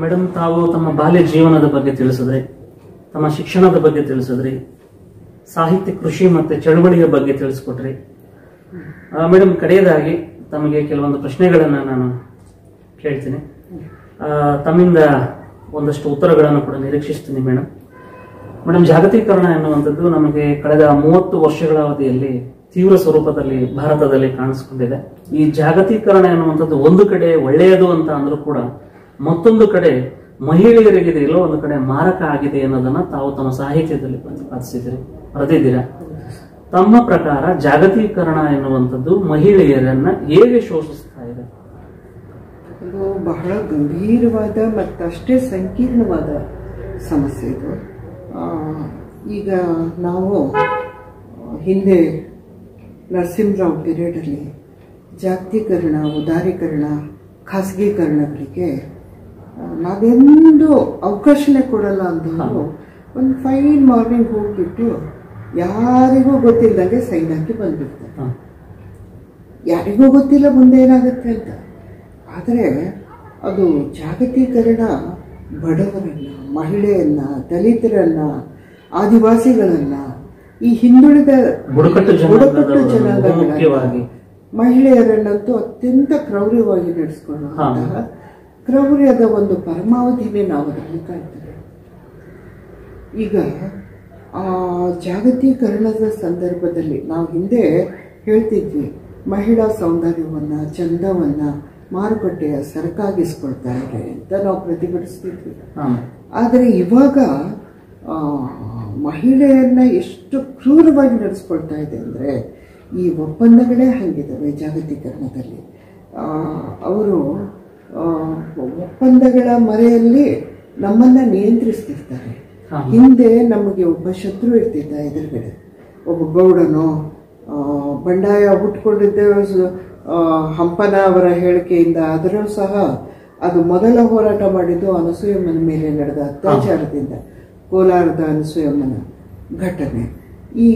Madam ತಾವು ತಮ್ಮ ಬಾಲ್ಯ ಜೀವನದ ಬಗ್ಗೆ ತಿಳಿಸಿದ್ರಿ, ತಮ್ಮ ಶಿಕ್ಷಣದ ಬಗ್ಗೆ ತಿಳಿಸಿದ್ರಿ, ಸಾಹಿತ್ಯ, ಕೃಷಿ ಮತ್ತೆ ಚಳವಳಿಯ ಬಗ್ಗೆ ತಿಳಿಸ್ಕೊಟ್ರಿ. ಮೇಡಮ್ ಕಡೆಯದಾಗಿ ತಮಗೆ ಕೆಲವೊಂದು ಪ್ರಶ್ನೆಗಳನ್ನು ನಾನು ಕೇಳ್ತೀನಿ. ತಮ್ಮಿಂದ ಒಂದಷ್ಟು ಉತ್ತರಗಳನ್ನು ಕೂಡ ನಿರೀಕ್ಷಿಸ್ತೀನಿ ಮೇಡಮ್ ಮೇಡಮ್ ಜಾಗತೀಕರಣ ಎನ್ನುವಂಥದ್ದು ನಮಗೆ ಕಳೆದ ಮೂವತ್ತು ವರ್ಷಗಳ ಅವಧಿಯಲ್ಲಿ ತೀವ್ರ ಸ್ವರೂಪದಲ್ಲಿ ಭಾರತದಲ್ಲಿ ಕಾಣಿಸ್ಕೊಂಡಿದೆ. ಈ ಜಾಗತೀಕರಣ ಎನ್ನುವಂಥದ್ದು ಒಂದು ಕಡೆ ಒಳ್ಳೆಯದು ಅಂತ ಅಂದ್ರೂ ಕೂಡ ಮತ್ತೊಂದು ಕಡೆ ಮಹಿಳೆಯರಿಗೆ ಇಲ್ಲೋ ಒಂದು ಕಡೆ ಮಾರಕ ಆಗಿದೆ ಅನ್ನೋದನ್ನ ತಾವು ತಮ್ಮ ಸಾಹಿತ್ಯದಲ್ಲಿ ಪ್ರತಿಪಾದಿಸಿದ್ದೀರಿ, ಬರೆದಿದ್ದೀರಾ? ತಮ್ಮ ಪ್ರಕಾರ ಜಾಗತೀಕರಣ ಎನ್ನುವಂಥದ್ದು ಮಹಿಳೆಯರನ್ನ ಹೇಗೆ ಶೋಷಿಸ್ತಾ ಇದೆ? ಇದು ಬಹಳ ಗಂಭೀರವಾದ ಮತ್ತು ಅಷ್ಟೇ ಸಂಕೀರ್ಣವಾದ ಸಮಸ್ಯೆ ಇದು. ಈಗ ನಾವು ಹಿಂದೆ ನರಸಿಂಹರಾವ್ ಪೀರಿಯಡಲ್ಲಿ ಜಾಗತೀಕರಣ, ಉದಾರೀಕರಣ, ಖಾಸಗೀಕರಣಗಳಿಗೆ ನಾವೆಂದೂ ಅವಕಾಶನೇ ಕೊಡಲ್ಲ ಅಂತ ಒಂದು ಫೈನ್ ಮಾರ್ನಿಂಗ್ ಹೋಗ್ಬಿಟ್ಟು ಯಾರಿಗೂ ಗೊತ್ತಿಲ್ಲದಂಗೆ ಸೈನ್ ಹಾಕಿ ಬಂದ್ಬಿಡ್ತಾರೆ. ಯಾರಿಗೂ ಗೊತ್ತಿಲ್ಲ ಮುಂದೆ ಏನಾಗುತ್ತೆ ಅಂತ. ಆದರೆ ಅದು ಜಾಗತೀಕರಣ ಬಡವರನ್ನ ಮಹಿಳೆಯನ್ನ ದಲಿತರನ್ನ ಆದಿವಾಸಿಗಳನ್ನ ಈ ಹಿಂದುಳಿದ ಬುಡಕಟ್ಟು ಜನಾಂಗ ಜನಾಂಗಗಳನ್ನ. ಮಹಿಳೆಯರನ್ನಂತೂ ಅತ್ಯಂತ ಕ್ರೌರ್ಯವಾಗಿ ನಡೆಸಿಕೊಳ್ಳುವಂತಹ ಕ್ರೌರ್ಯದ ಒಂದು ಪರಮಾವಧಿನೇ ನಾವು ಅದನ್ನು ಕಾಣ್ತೇವೆ ಈಗ ಆ ಜಾಗತೀಕರಣದ ಸಂದರ್ಭದಲ್ಲಿ ನಾವು ಹಿಂದೆ ಹೇಳ್ತಿದ್ವಿ ಮಹಿಳಾ ಸೌಂದರ್ಯವನ್ನು ಚಂದವನ್ನು ಮಾರುಕಟ್ಟೆಯ ಸರಕಾಗಿಸ್ಕೊಳ್ತಾ ಇದೆ ಅಂತ ನಾವು ಪ್ರತಿಭಟಿಸ್ತಿದ್ವಿ. ಆದರೆ ಇವಾಗ ಆ, ಮಹಿಳೆಯನ್ನ ಎಷ್ಟು ಕ್ರೂರವಾಗಿ ನಡೆಸ್ಕೊಳ್ತಾ ಇದೆ ಅಂದರೆ ಈ ಒಪ್ಪಂದಗಳೇ ಹಾಗಿದ್ದಾವೆ ಜಾಗತೀಕರಣದಲ್ಲಿ. ಆ, ಅವರು ಒಪ್ಪಂದಗಳ ಮರೆಯಲ್ಲಿ ನಮ್ಮನ್ನ ನಿಯಂತ್ರಿಸ್ತಿರ್ತಾರೆ. ಹಿಂದೆ ನಮಗೆ ಒಬ್ಬ ಶತ್ರು ಇರ್ತಿದ್ದ ಎದುರುಗಡೆ. ಒಬ್ಬ ಗೌಡನೋ ಬಂಡಾಯ ಹುಟ್ಕೊಂಡಿದ್ದ ಹಂಪನ ಅವರ ಹೇಳಿಕೆಯಿಂದ ಆದರೂ ಸಹ ಅದು ಮೊದಲ ಹೋರಾಟ ಮಾಡಿದ್ದು ಅನಸೂಯಮ್ಮನ ಮೇಲೆ ನಡೆದ ಅತ್ಯಾಚಾರದಿಂದ ಕೋಲಾರದ ಅನಸೂಯಮ್ಮನ ಘಟನೆ. ಈ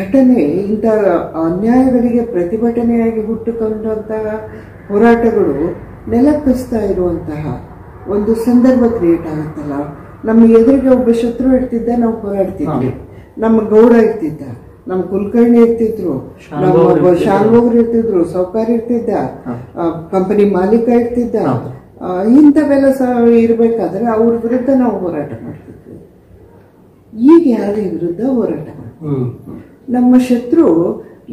ಘಟನೆ ಇಂಥ ಅನ್ಯಾಯಗಳಿಗೆ ಪ್ರತಿಭಟನೆಯಾಗಿ ಹುಟ್ಟುಕೊಂಡಂತಹ ಹೋರಾಟಗಳು ನೆಲಕ್ಕಸ್ತಾ ಇರುವಂತಹ ಒಂದು ಸಂದರ್ಭ ಕ್ರಿಯೇಟ್ ಆಗುತ್ತಲ್ಲ. ನಮ್ಮ ಎದುರಿಗೆ ಒಬ್ಬ ಶತ್ರು ಇರ್ತಿದ್ದ ನಾವು ಹೋರಾಡ್ತಿದ್ವಿ ನಮ್ಮ ಗೌಡ ಇರ್ತಿದ್ದ ನಮ್ಮ ಕುಲಕರ್ಣಿ ಇರ್ತಿದ್ರು ನಮ್ಮ ಶಾನ್ಭೋಗ್ರು ಇರ್ತಿದ್ರು ಸೌಕಾರ ಇರ್ತಿದ್ದ ಕಂಪನಿ ಮಾಲೀಕ ಇರ್ತಿದ್ದ. ಇಂಥವೆಲ್ಲ ಸಹ ಇರಬೇಕಾದ್ರೆ ಅವ್ರ ವಿರುದ್ಧ ನಾವು ಹೋರಾಟ ಮಾಡ್ತಿದ್ವಿ. ಈಗ ಯಾರ ವಿರುದ್ಧ ಹೋರಾಟ ಮಾಡ್ತೀವಿ ನಮ್ಮ ಶತ್ರು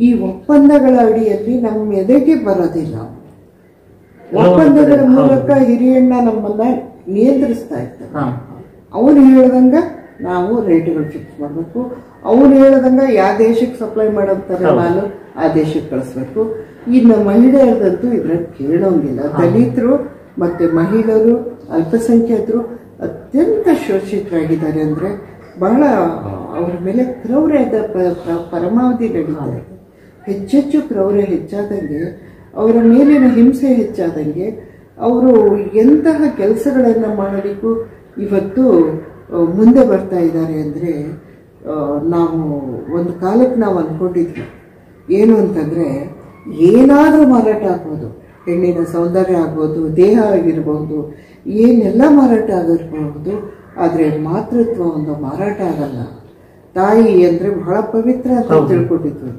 ಈ ಒಪ್ಪಂದಗಳ ಅಡಿಯಲ್ಲಿ ನಮ್ಮ ಎದೆಗೆ ಬರೋದಿಲ್ಲ. ಒಪ್ಪಂದಗಳ ಮೂಲಕ ಹಿರಿಯಣ್ಣ ನಮ್ಮನ್ನ ನಿಯಂತ್ರಿಸ್ತಾ ಇರ್ತಾರೆ ಹ. ಅವನು ಹೇಳ್ದಂಗ ನಾವು ರೇಟ್ಗಳು ಫಿಕ್ಸ್ ಮಾಡಬೇಕು. ಅವನು ಹೇಳದಂಗ ಯಾವ ದೇಶಕ್ಕೆ ಸಪ್ಲೈ ಮಾಡೋಂತಾರೆ ಮಾಲು ಆ ದೇಶಕ್ಕೆ ಕಳಿಸ್ಬೇಕು. ಇನ್ನು ಮಹಿಳೆಯರದಂತೂ ಇವ್ರ ಕೇಳೋಂಗಿಲ್ಲ. ದಲಿತರು ಮತ್ತೆ ಮಹಿಳೆಯರು ಅಲ್ಪಸಂಖ್ಯಾತರು ಅತ್ಯಂತ ಶೋಷಿತರಾಗಿದ್ದಾರೆ ಅಂದ್ರೆ ಬಹಳ ಅವರ ಮೇಲೆ ಕ್ರೌರ್ಯದ ಪರಮಾವಧಿ ನಡೀತಾರೆ ಹೆಚ್ಚೆಚ್ಚು ಕ್ರೌರ್ಯ ಹೆಚ್ಚಾದಂಗೆ ಅವರ ಮೇಲಿನ ಹಿಂಸೆ ಹೆಚ್ಚಾದಂಗೆ ಅವರು ಎಂತಹ ಕೆಲಸಗಳನ್ನು ಮಾಡಲಿಕ್ಕೂ ಇವತ್ತು ಮುಂದೆ ಬರ್ತಾ ಇದ್ದಾರೆ ಅಂದರೆ ನಾವು ಒಂದು ಕಾಲಕ್ಕೆ ನಾವು ಅಂದ್ಕೊಂಡಿದ್ವಿ ಏನು ಅಂತಂದರೆ ಏನಾದರೂ ಮಾರಾಟ ಆಗ್ಬೋದು. ಹೆಣ್ಣಿನ ಸೌಂದರ್ಯ ಆಗ್ಬೋದು ದೇಹ ಆಗಿರ್ಬೋದು ಏನೆಲ್ಲ ಮಾರಾಟ ಆಗಿರ್ಬಹುದು ಆದರೆ ಮಾತೃತ್ವ ಒಂದು ಮಾರಾಟ ಆಗಲ್ಲ. ತಾಯಿ ಅಂದರೆ ಬಹಳ ಪವಿತ್ರ ಅಂತ ತಿಳ್ಕೊಂಡಿದ್ವಿ.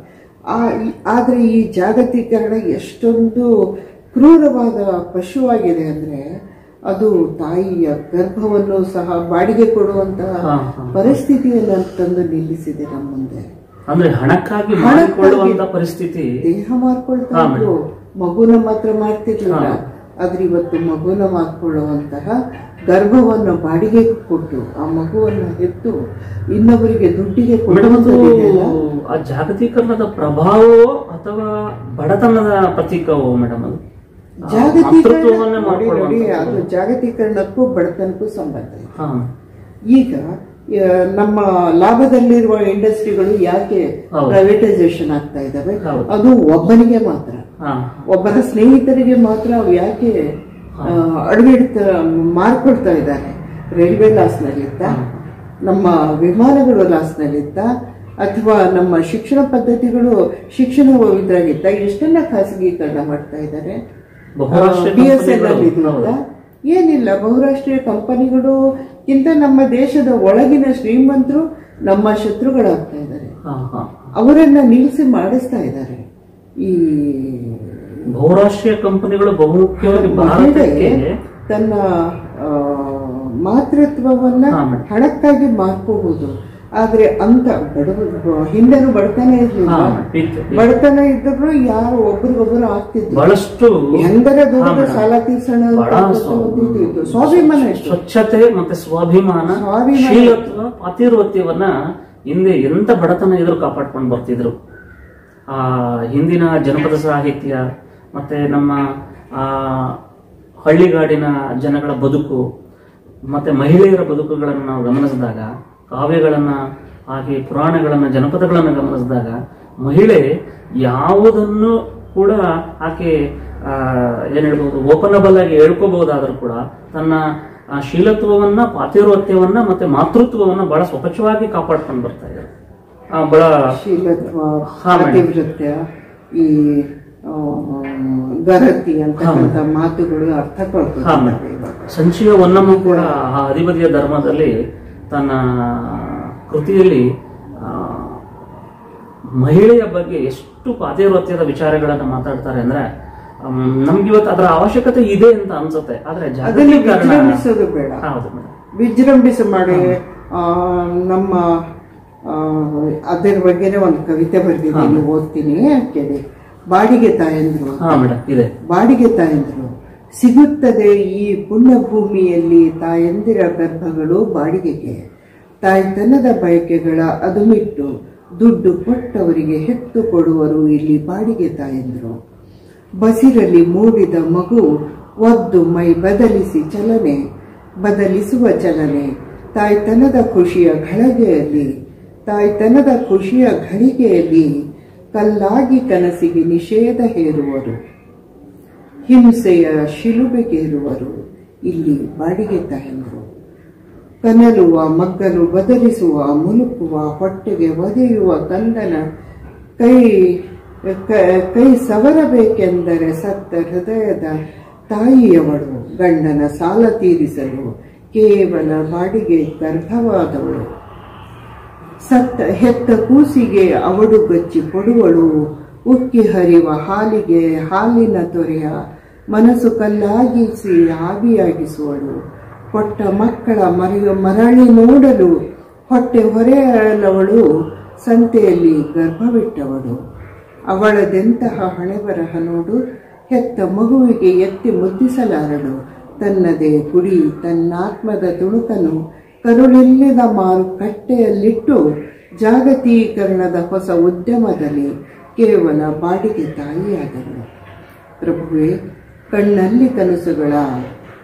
ಆದ್ರೆ ಈ ಜಾಗತೀಕರಣ ಎಷ್ಟೊಂದು ಕ್ರೂರವಾದ ಪಶುವಾಗಿದೆ ಅಂದ್ರೆ ಅದು ತಾಯಿಯ ಗರ್ಭವನ್ನು ಸಹ ಬಾಡಿಗೆ ಕೊಡುವಂತಹ. ಪರಿಸ್ಥಿತಿಯನ್ನು ತಂದು ನಿಲ್ಲಿಸಿದೆ ನಮ್ಮ ಮುಂದೆ. ಅಂದ್ರೆ ಹಣಕ್ಕಾಗಿ ಪರಿಸ್ಥಿತಿ. ದೇಹ ಮಾರ್ಕೊಳ್ತಾ ಮಗುನ ಮಾತ್ರ ಮಾಡ್ತಿರ್ಲಿಲ್ಲ. ಆದ್ರೆ ಇವತ್ತು ಮಗುನ ಮಾರ್ಕೊಳ್ಳುವಂತಹ ಗರ್ಭವನ್ನು ಬಾಡಿಗೆ ಕೊಟ್ಟು ಆ ಮಗುವನ್ನು ಹೆತ್ತು ಇನ್ನೊಬ್ಬರಿಗೆ ದುಡ್ಡಿಗೆ ಆ ಜಾಗತೀಕರಣದ ಪ್ರಭಾವವೋ ಅಥವಾ ಬಡತನದ ಪ್ರತೀಕವೋ ಮೇಡಮ್ ಅದು? ಜಾಗತೀಕರಣ ನೋಡಿ ಅದು ಜಾಗತೀಕರಣಕ್ಕೂ ಬಡತನಕ್ಕೂ ಸಂಬಂಧ. ಈಗ ನಮ್ಮ ಲಾಭದಲ್ಲಿರುವ ಇಂಡಸ್ಟ್ರಿಗಳು ಯಾಕೆ. ಪ್ರೈವೇಟೈಸೇಷನ್ ಆಗ್ತಾ ಇದಾವೆ ಅದು ಒಬ್ಬನಿಗೆ ಮಾತ್ರ. ಒಬ್ಬನ ಸ್ನೇಹಿತರಿಗೆ ಮಾತ್ರ ಅವು ಯಾಕೆ ಆ, ಅಡಗಿಡ್ತ ಮಾರ್ಕೊಳ್ತಾ ಇದ್ದಾರೆ. ರೈಲ್ವೆ ಲಾಸ್ನಲ್ಲಿತ್ತ ನಮ್ಮ ವಿಮಾನಗಳು ಲಾಸ್ನಲ್ಲಿತ್ತ ಅಥವಾ ನಮ್ಮ ಶಿಕ್ಷಣ ಪದ್ಧತಿಗಳು ಶಿಕ್ಷಣ ಇದ್ರಾಗಿತ್ತ ಎಷ್ಟೆಲ್ಲ ಖಾಸಗೀಕರಣ ಮಾಡ್ತಾ ಇದ್ದಾರೆ. ಬಹುರಾಷ್ಟ್ರೀಯ ಬಿ ಎಸ್ ಎನ್ ಅಲ್ಲಿ ಏನಿಲ್ಲ ಬಹುರಾಷ್ಟ್ರೀಯ ಕಂಪನಿಗಳು ಇಂತ ನಮ್ಮ ದೇಶದ ಒಳಗಿನ ಶ್ರೀಮಂತರು ನಮ್ಮ ಶತ್ರುಗಳಾಗ್ತಾ ಇದ್ದಾರೆ. ಅವರನ್ನ ನಿಲ್ಲಿಸಿ ಮಾಡಿಸ್ತಾ ಇದ್ದಾರೆ. ಈ ಬಹುರಾಷ್ಟ್ರೀಯ ಕಂಪನಿಗಳು ಬಹುಮುಖ್ಯವಾಗಿ ಭಾರತಕ್ಕೆ ತನ್ನ ಮಾತೃತ್ವವನ್ನ. ಹಣಕ್ಕಾಗಿ ಮಾರ್ಕೋಬಹುದು ಆದ್ರೆ ಅಂತ ಬಡವ ಹಿಂದೆನೂ ಬಡತನ ಇರ್ಲಿಲ್ಲ. ಇತ್ತು. ಬಡತನ ಇದ್ದರೂ ಯಾರು ಒಬ್ರಿಗೊಬ್ರು ಆಗ್ತಿದ್ರು. ಬಹಳಷ್ಟು ಹೆಂಗರ ದೂರದ. ಸಾಲ ತೀರ್ಸೋಣ ಸ್ವಾಭಿಮಾನ ಸ್ವಚ್ಛತೆ ಮತ್ತೆ ಸ್ವಾಭಿಮಾನ ಸ್ವಾಭಿಮಾನ. ಪಾತಿರ್ವತ್ಯವನ್ನ ಹಿಂದೆ ಎಂತ ಬಡತನ ಇದ್ರು ಕಾಪಾಡ್ಕೊಂಡು ಬರ್ತಿದ್ರು. ಆ ಹಿಂದಿನ ಜನಪದ ಸಾಹಿತ್ಯ ಮತ್ತೆ ನಮ್ಮ ಆ ಹಳ್ಳಿಗಾಡಿನ ಜನಗಳ ಬದುಕು ಮತ್ತೆ ಮಹಿಳೆಯರ ಬದುಕುಗಳನ್ನು ನಾವು ಗಮನಿಸಿದಾಗ ಕಾವ್ಯಗಳನ್ನ ಹಾಗೆ ಪುರಾಣಗಳನ್ನ ಜನಪದಗಳನ್ನ ಗಮನಿಸಿದಾಗ ಮಹಿಳೆ ಯಾವುದನ್ನು ಕೂಡ ಆಕೆ ಆ, ಏನ್ ಹೇಳ್ಬೋದು ಓಪನಬಲ್ ಆಗಿ ಹೇಳ್ಕೋಬಹುದಾದ್ರೂ ಕೂಡ ತನ್ನ ಶೀಲತ್ವವನ್ನ ಪಾತಿರೋತ್ಯವನ್ನ ಮತ್ತೆ ಮಾತೃತ್ವವನ್ನ ಬಹಳ ಸ್ವಚ್ಛವಾಗಿ ಕಾಪಾಡ್ಕೊಂಡು ಬರ್ತಾ ಇದ್ದಾರೆ ಆ, ಬಹಳ ಶೀಲತ್ವ ಈ ಗರತಿ ಅಂತಕ್ಕಂಥ ಮಾತುಗಳು ಅರ್ಥ ಮೇಡಮ್. ಸಂಚಿಯ ಒನ್ನಮ್ಮ ಕೂಡ ಆ ಅಧಿಪತಿಯ ಧರ್ಮದಲ್ಲಿ ತನ್ನ ಕೃತಿಯಲ್ಲಿ ಮಹಿಳೆಯ ಬಗ್ಗೆ ಎಷ್ಟು ಪಾತಿವೃತ್ಯದ ವಿಚಾರಗಳನ್ನ ಮಾತಾಡ್ತಾರೆ ಅಂದ್ರೆ ನಮ್ಗೆ ಇವತ್ತು ಅದರ ಅವಶ್ಯಕತೆ ಇದೆ ಅಂತ ಅನ್ಸುತ್ತೆ. ಆದ್ರೆ ವಿಜೃಂಭಿಸೋದು ಬೇಡ. ಹೌದು ವಿಜೃಂಭಿಸ ಮಾಡಿ ಆ, ನಮ್ಮ ಅದರ ಬಗ್ಗೆನೇ ಒಂದು ಕವಿತೆ ಬರೆದಿದ್ದೀನಿ ಓದ್ತೀನಿ ಕೇಳಿ. ಬಾಡಿಗೆ ತಾಯಂದ್ರು. ಇದೆ. ಬಾಡಿಗೆ ತಾಯಂದ್ರು. ಸಿಗುತ್ತದೆ ಈ ಪುಣ್ಯಭೂಮಿಯಲ್ಲಿ ತಾಯಂದಿರ ಗರ್ಭಗಳು ಬಾಡಿಗೆಗೆ. ತಾಯ್ತನದ ಬಯಕೆಗಳ ಅದುಮಿಟ್ಟು ದುಡ್ಡು ಕೊಟ್ಟವರಿಗೆ ಹೆತ್ತು ಕೊಡುವರು ಇಲ್ಲಿ ಬಾಡಿಗೆ ತಾಯಂದ್ರು. ಬಸಿರಲ್ಲಿ ಮೂಡಿದ ಮಗು ಒದ್ದು ಮೈ ಬದಲಿಸಿ ಚಲನೆ ಬದಲಿಸುವ ಚಲನೆ. ತಾಯ್ತನದ ಖುಷಿಯ ಘಳಗೆಯಲ್ಲಿ ತಾಯ್ತನದ ಖುಷಿಯ ಘಳಿಗೆಯಲ್ಲಿ ಕಲ್ಲಾಗಿ ಕನಸಿಗೆ ನಿಷೇಧ ಹೇರುವರು. ಹಿಂಸೆಯ ಶಿಲುಬೆಗೇರುವರು ಇಲ್ಲಿ ಬಾಡಿಗೆ ತಾಯಂದರು. ಕನಲುವ, ಮಗ್ಗಲು ಬದಲಿಸುವ, ಮುಲುಕುವ, ಹೊಟ್ಟೆಗೆ ಒದೆಯುವ ಕಂದನ ಕೈ, ಕ- ಸವರಬೇಕೆಂದರೆ ಸತ್ತ ಹೃದಯದ ತಾಯಿಯವಳು. ಗಂಡನ ಸಾಲ ತೀರಿಸಲು ಕೇವಲ ಬಾಡಿಗೆ ಗರ್ಭವಾದವಳು. ಸತ್ತ ಹೆತ್ತ ಕೂಸಿಗೆ ಅವಡು ಬಚ್ಚಿ ಕೊಡುವಳು. ಉಕ್ಕಿ ಹರಿವ ಹಾಲಿಗೆ ಹಾಲಿನ ತೊರೆಯ. ಮನಸ್ಸು ಕಲ್ಲಾಗಿಸಿ ಆವಿಯಾಗಿಸುವಳು ಕೊಟ್ಟ ಮಕ್ಕಳ ಮರೆಯ ಮರಳಿ ನೋಡಲು. ಹೊಟ್ಟೆ ಹೊರೆಯಳವಳು. ಸಂತೆಯಲ್ಲಿ ಗರ್ಭವಿಟ್ಟವಳು. ಅವಳದೆಂತಹ ಹಣೆಬರಹ ನೋಡು. ಹೆತ್ತ ಮಗುವಿಗೆ ಎತ್ತಿ ಮುದ್ದಿಸಲಾರಳು. ತನ್ನದೇ ಕುಡಿ ತನ್ನಾತ್ಮದ ತುಣುಕನು. ಕರುಳಿಲ್ಲದ ಮಾರುಕಟ್ಟೆಯಲ್ಲಿಟ್ಟು ಜಾಗತೀಕರಣದ ಹೊಸ ಉದ್ಯಮದಲ್ಲಿ ಕೇವಲ ಬಾಡಿಗೆ ತಾಯಿಯಾದರು. ಪ್ರಭುವೆ, ಕಣ್ಣಲ್ಲಿ ಕನಸುಗಳ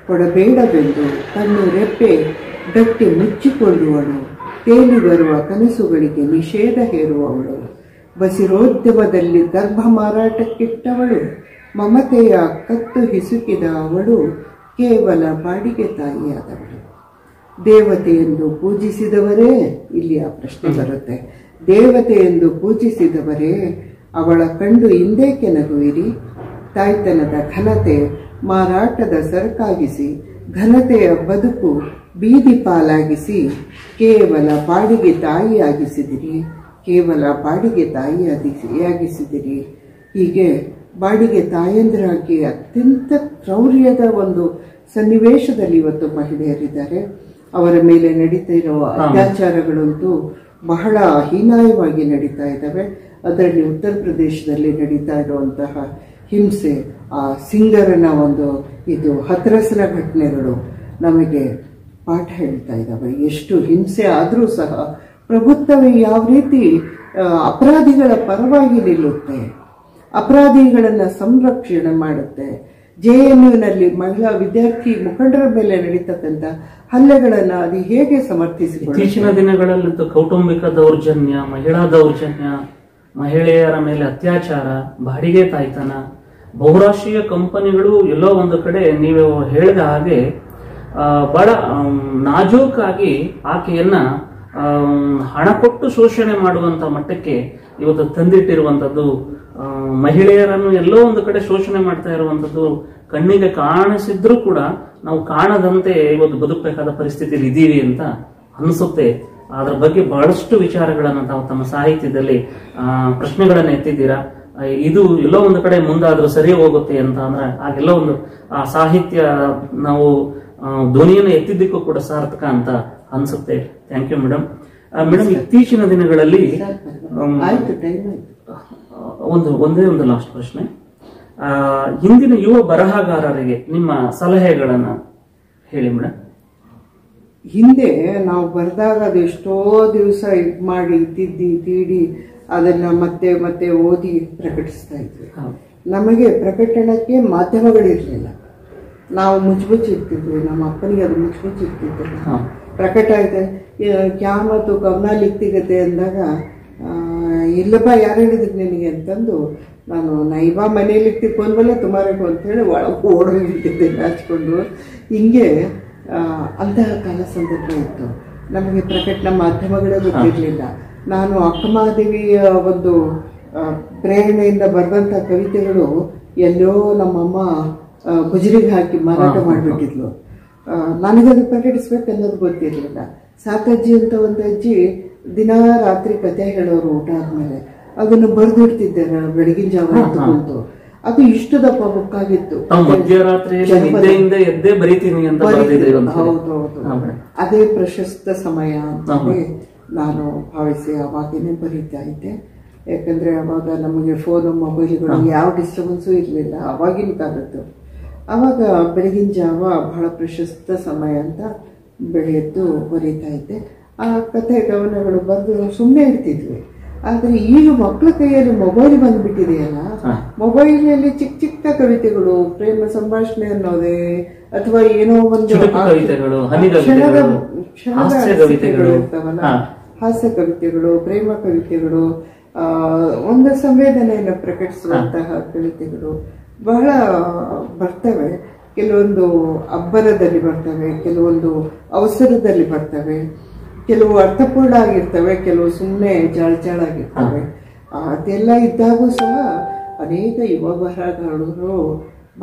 ಕೊಡಬೇಡವೆಂದು ಕಣ್ಣು ರೆಪ್ಪೆ ಗಟ್ಟಿ ಮುಚ್ಚಿಕೊಳ್ಳುವಳು. ತೇಲಿ ಬರುವ ಕನಸುಗಳಿಗೆ ನಿಷೇಧ ಹೇರುವವಳು. ಬಸಿರೋದ್ಯಮದಲ್ಲಿ ಗರ್ಭ ಮಾರಾಟಕ್ಕಿಟ್ಟವಳು. ಮಮತೆಯ ಕತ್ತು ಹಿಸುಕಿದ ಅವಳು ಕೇವಲ ಬಾಡಿಗೆ ತಾಯಿಯಾದವಳು. ದೇವತೆ ಎಂದು ಪೂಜಿಸಿದವರೇ ಇಲ್ಲಿ ಆ ಪ್ರಶ್ನೆ ಬರುತ್ತೆ. ದೇವತೆ ಎಂದು ಪೂಜಿಸಿದವರೇ ಅವಳ ಕಂಡು ಹಿಂದೇಕೆ ನಗುವಿರಿ? ತಾಯ್ತನದ ಘನತೆ ಮಾರಾಟದ ಸರಕಾಗಿಸಿ ಘನತೆಯ ಬದುಕು ಬೀದಿ ಪಾಲಾಗಿಸಿ ಕೇವಲ ಬಾಡಿಗೆ ತಾಯಿಯಾಗಿಸಿದಿರಿ. ಕೇವಲ ಬಾಡಿಗೆ ತಾಯಿಯಾಗಿಸಿದಿರಿ. ಹೀಗೆ ಬಾಡಿಗೆ ತಾಯಂದಿರಾಗಿ ಅತ್ಯಂತ ಕ್ರೌರ್ಯದ ಒಂದು ಸನ್ನಿವೇಶದಲ್ಲಿ ಇವತ್ತು ಮಹಿಳೆಯರಿದ್ದಾರೆ. ಅವರ ಮೇಲೆ ನಡೀತಾ ಇರುವ ಅತ್ಯಾಚಾರಗಳಂತೂ ಬಹಳ ಹೀನಾಯವಾಗಿ ನಡೀತಾ ಇದ್ದಾವೆ. ಅದರಲ್ಲಿ ಉತ್ತರ ಪ್ರದೇಶದಲ್ಲಿ ನಡೀತಾ ಇರುವಂತಹ ಹಿಂಸೆ ಆ ಸಿಂಗರನ ಒಂದು ಇದು ಹತ್ರಸರ ಘಟನೆಗಳು ನಮಗೆ ಪಾಠ ಹೇಳ್ತಾ ಇದ್ದಾವೆ. ಎಷ್ಟು ಹಿಂಸೆ ಆದರೂ ಸಹ ಪ್ರಭುತ್ವವೇ ಯಾವ ರೀತಿ ಅಪರಾಧಿಗಳ ಪರವಾಗಿ ನಿಲ್ಲುತ್ತೆ ಅಪರಾಧಿಗಳನ್ನ ಸಂರಕ್ಷಣೆ ಮಾಡುತ್ತೆ. ಜೆ ಎನ್ ಯುನಲ್ಲಿ ಮಹಿಳಾ ವಿದ್ಯಾರ್ಥಿ ಮುಖಂಡರ ಮೇಲೆ ನಡೀತಕ್ಕಂಥ ಹಲ್ಲೆಗಳನ್ನ ಅದು ಹೇಗೆ ಸಮರ್ಥಿಸಿ ಇತ್ತೀಚಿನ ದಿನಗಳಲ್ಲಂತೂ ಕೌಟುಂಬಿಕ ದೌರ್ಜನ್ಯ, ಮಹಿಳಾ ದೌರ್ಜನ್ಯ, ಮಹಿಳೆಯರ ಮೇಲೆ ಅತ್ಯಾಚಾರ, ಬಾಡಿಗೆ ತಾಯ್ತನ, ಬಹುರಾಷ್ಟ್ರೀಯ ಕಂಪನಿಗಳು ಎಲ್ಲೋ ಒಂದು ಕಡೆ ನೀವು ಹೇಳಿದ ಹಾಗೆ ಬಹಳ ನಾಜೂಕಾಗಿ ಆಕೆಯನ್ನ ಹಣ ಕೊಟ್ಟು ಶೋಷಣೆ ಮಾಡುವಂತ ಮಟ್ಟಕ್ಕೆ ಇವತ್ತು ತಂದಿಟ್ಟಿರುವಂತದ್ದು ಮಹಿಳೆಯರನ್ನು ಎಲ್ಲೋ ಒಂದು ಕಡೆ ಶೋಷಣೆ ಮಾಡ್ತಾ ಇರುವಂತದ್ದು ಕಣ್ಣಿಗೆ ಕಾಣಿಸಿದ್ರೂ ಕೂಡ ನಾವು ಕಾಣದಂತೆ ಇವತ್ತು ಬದುಕಬೇಕಾದ ಪರಿಸ್ಥಿತಿಯಲ್ಲಿ ಇದ್ದೀವಿ ಅಂತ ಅನಿಸುತ್ತೆ. ಅದರ ಬಗ್ಗೆ ಬಹಳಷ್ಟು ವಿಚಾರಗಳನ್ನು ತಾವು ತಮ್ಮ ಸಾಹಿತ್ಯದಲ್ಲಿ ಆ, ಪ್ರಶ್ನೆಗಳನ್ನ ಎತ್ತಿದ್ದೀರಾ? ಇದು ಎಲ್ಲೋ ಒಂದು ಕಡೆ ಮುಂದಾದ್ರೂ ಸರಿ ಹೋಗುತ್ತೆ ಅಂತ ಅಂದ್ರೆ ಆಗೆಲ್ಲ ಒಂದು ಆ ಸಾಹಿತ್ಯ ನಾವು ಧ್ವನಿಯನ್ನು ಎತ್ತಿದ್ದಕ್ಕೂ ಕೂಡ ಸಾರ್ಥಕ ಅಂತ ಅನ್ಸುತ್ತೆ. ಥ್ಯಾಂಕ್ ಯು ಮೇಡಮ್ ಮೇಡಮ್ ಇತ್ತೀಚಿನ ದಿನಗಳಲ್ಲಿ ಒಂದು ಒಂದೇ ಒಂದು ಲಾಸ್ಟ್ ಪ್ರಶ್ನೆ. ಆ, ಇಂದಿನ ಯುವ ಬರಹಗಾರರಿಗೆ ನಿಮ್ಮ ಸಲಹೆಗಳನ್ನ ಹೇಳಿ ಮೇಡಮ್ ಹಿಂದೆ ನಾವು ಬರೆದಾಗ ಅದೆಷ್ಟೋ ದಿವಸ ಇದು ಮಾಡಿ ತಿದ್ದಿ ತೀಡಿ ಅದನ್ನ ಮತ್ತೆ ಮತ್ತೆ ಓದಿ ಪ್ರಕಟಿಸ್ತಾ ಇದ್ವಿ. ನಮಗೆ ಪ್ರಕಟಣಕ್ಕೆ ಮಾಧ್ಯಮಗಳಿರಲಿಲ್ಲ. ನಾವು ಮುಚ್ಚಿರ್ತಿದ್ವಿ ನಮ್ಮ ಅಪ್ಪನಿಗೆ ಅದು ಮುಚ್ಚುಮುಚ್ಚಿರ್ತಿದ್ವಿ. ಪ್ರಕಟ ಇದೆ ಕ್ಯಾಮತ್ತು ಗಮನ ಕವನ ಲಿಕ್ತಿಗತೆ ಅಂದಾಗ ಇಲ್ಲಪ್ಪ ಯಾರು ಹೇಳಿದ್ರು ನಿನಗೆ ಅಂತಂದು ನಾನು ನೈವ ಮನೇಲಿ ತಿಕ್ಕೊಂಡ್ಬಲ್ಲ ತುಮಾರಕು ಅಂತ ಹೇಳಿ ಒಳಗೆ ಓಡೋಗಿಟ್ಟಿದ್ದೆ ಹಚ್ಕೊಂಡು ಹಿಂಗೆ ಅಂತಹ ಕಾಲ ಸಂದರ್ಭ ಇತ್ತು. ನಮಗೆ ಪ್ರಕಟಣ ಮಾಧ್ಯಮಗಳೇ ಗೊತ್ತಿರಲಿಲ್ಲ. ನಾನು ಅಕ್ಕಮಹಾದೇವಿಯ ಒಂದು ಪ್ರೇರಣೆಯಿಂದ ಬರೆದಂಥ ಕವಿತೆಗಳು ಎಲ್ಲೋ ನಮ್ಮಮ್ಮ ಗುಜರಿಗೆ ಹಾಕಿ ಮಾರಾಟ ಮಾಡಿಬಿಟ್ಟಿದ್ಲು. ನನಗದು ಪ್ರಕಟಿಸ್ಬೇಕು ಅನ್ನೋದು ಗೊತ್ತಿರಲಿಲ್ಲ. ಸಾಕಜ್ಜಿ ಅಂತ ಒಂದು ಅಜ್ಜಿ ದಿನ ರಾತ್ರಿ ಕತೆ ಹೇಳೋರು ಊಟ ಆದ್ಮೇಲೆ. ಅದನ್ನು ಬರೆದಿಡ್ತಿದ್ದೆ ನಾನು ಬೆಳಗಿನ ಜಾವ ತಗೊಂಡು ಅದು ಇಷ್ಟು ದಪ್ಪ ಬುಕ್ ಆಗಿತ್ತು ಅದೇ ಪ್ರಶಸ್ತ ಸಮಯ ಅಂತ ನಾನು ಭಾವಿಸಿ ಅವಾಗೇನೆ ಬರೀತಾ ಇದ್ದೆ. ಯಾಕಂದ್ರೆ ಅವಾಗ ನಮಗೆ ಫೋನು ಮೊಬೈಲ್ಗಳು ಯಾವ ಡಿಸ್ಟರ್ಬೆನ್ಸು ಇರಲಿಲ್ಲ. ಅವಾಗಿನ ಕಾಲದ್ದು. ಅವಾಗ ಬೆಳಗಿನ ಜಾವ ಬಹಳ ಪ್ರಶಸ್ತ ಸಮಯ ಅಂತ ಬೆಳೆಯದ್ದು ಬರೀತಾ ಇದ್ದೆ. ಆ ಕಥೆ ಕವನಗಳು ಬಂದು ಸುಮ್ಮನೆ ಇರ್ತಿದ್ವಿ. ಆದರೆ ಈಗ ಮಕ್ಕಳ ಕೈಯಲ್ಲಿ ಮೊಬೈಲ್ ಬಂದ್ಬಿಟ್ಟಿದೆಯಲ್ಲ. ಮೊಬೈಲಲ್ಲಿ ಚಿಕ್ಕ ಚಿಕ್ಕ ಕವಿತೆಗಳು ಪ್ರೇಮ ಸಂಭಾಷಣೆ ಅನ್ನೋದೇ ಅಥವಾ ಏನೋ ಒಂದು ಕವಿತೆಗಳು. ಇರ್ತಾವಲ್ಲ, ಹಾಸ್ಯ ಕವಿತೆಗಳು ಪ್ರೇಮ ಕವಿತೆಗಳು ಆ, ಒಂದು ಸಂವೇದನೆಯನ್ನು ಪ್ರಕಟಿಸುವಂತಹ ಕವಿತೆಗಳು ಬಹಳ ಬರ್ತವೆ. ಕೆಲವೊಂದು ಅಬ್ಬರದಲ್ಲಿ ಬರ್ತವೆ, ಕೆಲವೊಂದು ಅವಸರದಲ್ಲಿ ಬರ್ತವೆ, ಕೆಲವು ಅರ್ಥಪೂರ್ಣ ಆಗಿರ್ತವೆ, ಕೆಲವು ಸುಮ್ಮನೆ ಜಾಳ್ಜಾಳಾಗಿರ್ತವೆ. ಅದೆಲ್ಲ ಇದ್ದಾಗೂ ಸಹ ಅನೇಕ ಯುವ ಬರಹಗಾರರು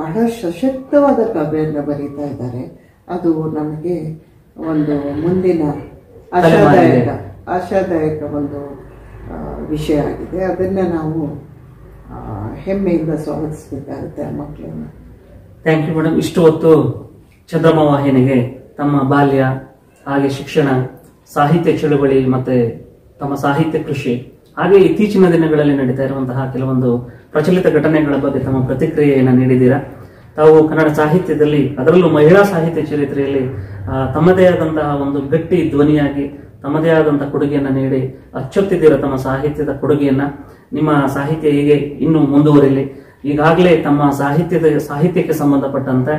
ಬಹಳ ಸಶಕ್ತವಾದ ಕಾವ್ಯವನ್ನು ಬರೀತಾ ಇದ್ದಾರೆ. ಅದು ನಮಗೆ ಒಂದು ಮುಂದಿನ ಆಶಾದಾಯಕ ಆಶಾದಾಯಕ ಒಂದು ವಿಷಯ ಆಗಿದೆ. ಅದನ್ನ ನಾವು ಹೆಮ್ಮೆಯಿಂದ ಸ್ವಾಗತಿಸಬೇಕಾಗುತ್ತೆ ಆ ಮಕ್ಕಳನ್ನು. ಥ್ಯಾಂಕ್ ಯು ಮೇಡಮ್ ಇಷ್ಟು ಹೊತ್ತು ಚಂದ್ರಮ ವಾಹಿನಿಗೆ ತಮ್ಮ ಬಾಲ್ಯ, ಹಾಗೆ ಶಿಕ್ಷಣ, ಸಾಹಿತ್ಯ ಚಳುವಳಿ ಮತ್ತೆ ತಮ್ಮ ಸಾಹಿತ್ಯ ಕೃಷಿ, ಹಾಗೆ ಇತ್ತೀಚಿನ ದಿನಗಳಲ್ಲಿ ನಡೀತಾ ಇರುವಂತಹ ಕೆಲವೊಂದು ಪ್ರಚಲಿತ ಘಟನೆಗಳ ಬಗ್ಗೆ ತಮ್ಮ ಪ್ರತಿಕ್ರಿಯೆಯನ್ನು ನೀಡಿದ್ದೀರಾ? ತಾವು ಕನ್ನಡ ಸಾಹಿತ್ಯದಲ್ಲಿ, ಅದರಲ್ಲೂ ಮಹಿಳಾ ಸಾಹಿತ್ಯ ಚರಿತ್ರೆಯಲ್ಲಿ ತಮ್ಮದೇ ಆದಂತಹ ಒಂದು ಗಟ್ಟಿ ಧ್ವನಿಯಾಗಿ, ತಮ್ಮದೇ ಆದಂತಹ ಕೊಡುಗೆಯನ್ನು ನೀಡಿ ಅಚ್ಚೊತ್ತಿದ್ದೀರ ತಮ್ಮ ಸಾಹಿತ್ಯದ ಕೊಡುಗೆಯನ್ನ? ನಿಮ್ಮ ಸಾಹಿತ್ಯ ಹೀಗೆ ಇನ್ನೂ ಮುಂದುವರಿಲಿ? ಈಗಾಗಲೇ ತಮ್ಮ ಸಾಹಿತ್ಯದ ಸಾಹಿತ್ಯಕ್ಕೆ ಸಂಬಂಧಪಟ್ಟಂತೆ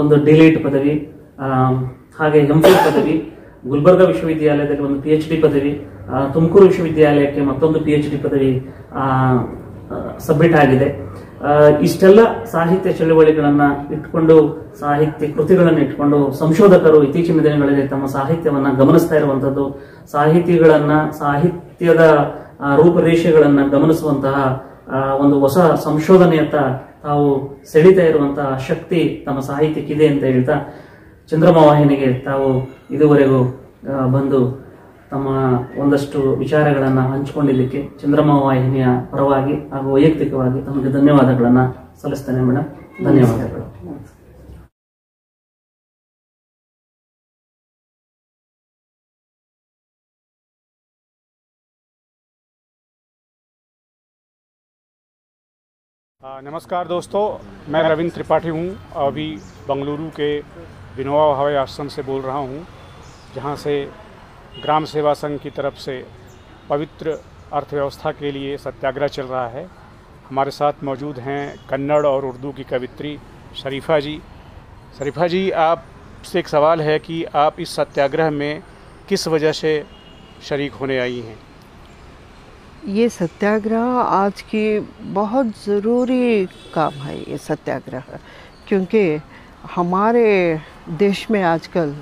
ಒಂದು ಡಿಲೀಟ್ ಪದವಿ ಹಾಗೆ ಎಂ ಪದವಿ, ಗುಲ್ಬರ್ಗ ವಿಶ್ವವಿದ್ಯಾಲಯದಲ್ಲಿ ಒಂದು ಪಿ ಎಚ್ ಡಿ ಪದವಿ ತುಮಕೂರು ವಿಶ್ವವಿದ್ಯಾಲಯಕ್ಕೆ ಮತ್ತೊಂದು ಪಿ ಎಚ್ ಡಿ ಪದವಿ ಸಬ್ಮಿಟ್ ಆಗಿದೆ. ಇಷ್ಟೆಲ್ಲ ಸಾಹಿತ್ಯ ಚಳುವಳಿಗಳನ್ನ ಇಟ್ಕೊಂಡು, ಸಾಹಿತ್ಯ ಕೃತಿಗಳನ್ನು ಇಟ್ಕೊಂಡು, ಸಂಶೋಧಕರು ಇತ್ತೀಚಿನ ದಿನಗಳಲ್ಲಿ ತಮ್ಮ ಸಾಹಿತ್ಯವನ್ನ ಗಮನಿಸ್ತಾ ಇರುವಂತದ್ದು, ಸಾಹಿತಿಗಳನ್ನ, ಸಾಹಿತ್ಯದ ರೂಪರೇಷೆಗಳನ್ನ ಗಮನಿಸುವಂತಹ ಒಂದು ಹೊಸ ಸಂಶೋಧನೆಯತ್ತ ತಾವು ಸೆಳಿತಾ ಇರುವಂತಹ ಶಕ್ತಿ ತಮ್ಮ ಸಾಹಿತ್ಯಕ್ಕಿದೆ ಅಂತ ಹೇಳ್ತಾ ಚಂದ್ರಮ ವಾಹಿನಿಗೆ ತಾವು ಇದುವರೆಗೂ ಬಂದು ತಮ್ಮ ಒಂದಷ್ಟು ವಿಚಾರಗಳನ್ನು ಹಂಚಿಕೊಂಡಿದ್ದಕ್ಕೆ ಚಂದ್ರಮ ವಾಹಿನಿಯ ಪರವಾಗಿ ಹಾಗೂ ವೈಯಕ್ತಿಕವಾಗಿ ತಮಗೆ ಧನ್ಯವಾದಗಳನ್ನು ಸಲ್ಲಿಸ್ತೇನೆ ಮೇಡಮ್ ಧನ್ಯವಾದಗಳು. नमस्कार दोस्तों, मैं रविंद्र त्रिपाठी हूँ। अभी बंगलुरु के विनोबा हवाई आश्रम से बोल रहा हूँ, जहाँ से ग्राम सेवा संघ की तरफ़ से पवित्र अर्थव्यवस्था के लिए सत्याग्रह चल रहा है। हमारे साथ मौजूद हैं कन्नड़ और उर्दू की कवित्री शरीफा जी। शरीफा जी, आपसे एक सवाल है कि आप इस सत्याग्रह में किस वजह से शरीक होने आई हैं? ये सत्याग्रह आज की बहुत ज़रूरी काम है ये सत्याग्रह, क्योंकि हमारे देश में आजकल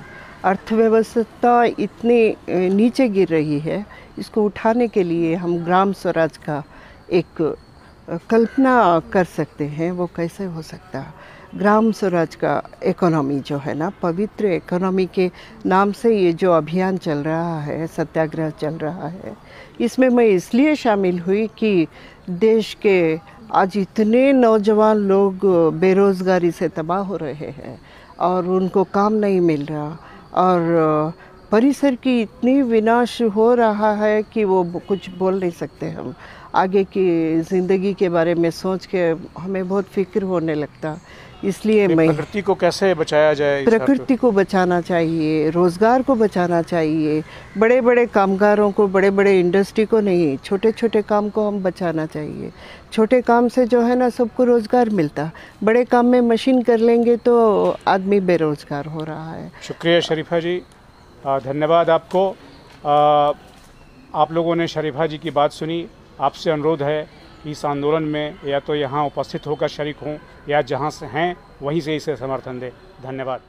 अर्थव्यवस्था इतनी नीचे गिर रही है। इसको उठाने के लिए हम ग्राम स्वराज का एक कल्पना कर सकते हैं, वो कैसे हो सकता है। ग्राम स्वराज का इकोनॉमी जो है ना, पवित्र इकोनॉमी के नाम से ये जो अभियान चल रहा है, सत्याग्रह चल रहा है, इसमें मैं इसलिए शामिल हुई कि देश के आज इतने नौजवान लोग बेरोज़गारी से तबाह हो रहे हैं और उनको काम नहीं मिल रहा और परिसर की इतनी विनाश हो रहा है कि वो कुछ बोल नहीं सकते हम। आगे की ज़िंदगी के बारे में सोच के हमें बहुत फ़िक्र होने लगता। इसलिए मैं प्रकृति को कैसे बचाया जाए प्रकृति को बचाना चाहिए रोज़गार को बचाना चाहिए बड़े बड़े कामगारों को बड़े बड़े इंडस्ट्री को नहीं छोटे छोटे काम को हम बचाना चाहिए। छोटे काम से जो है ना सबको रोज़गार मिलता। बड़े काम में मशीन कर लेंगे तो आदमी बेरोज़गार हो रहा है। शुक्रिया शरीफा जी। धन्यवाद आपको। आप लोगों ने शरीफा जी की बात सुनी। आपसे अनुरोध है इस आंदोलन में या तो यहाँ उपस्थित होकर शरीक हों या जहाँ से हैं, वहीं से इसे समर्थन दें। धन्यवाद।